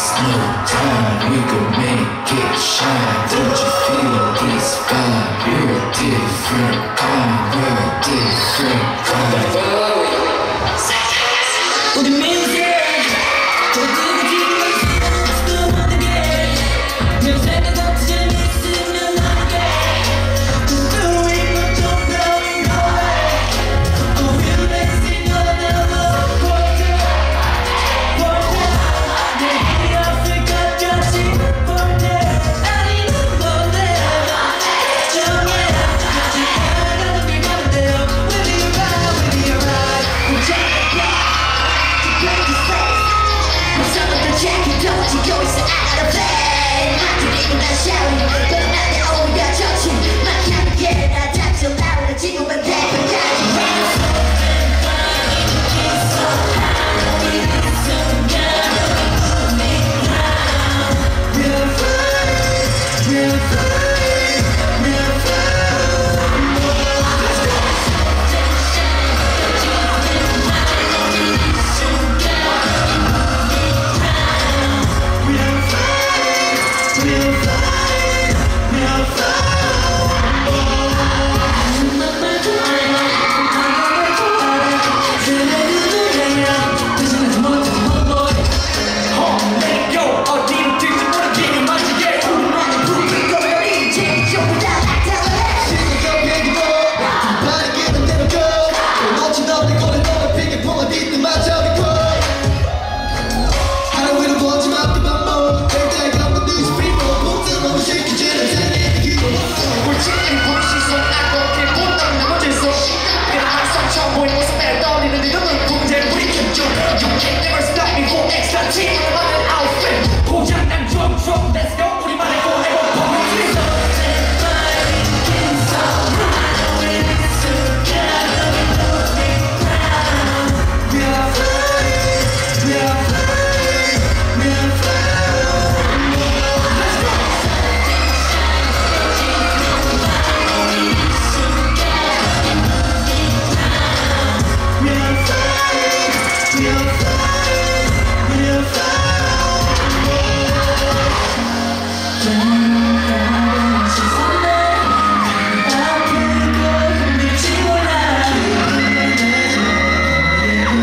There's no time we can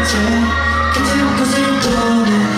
Can't you, can't you, cause you don't know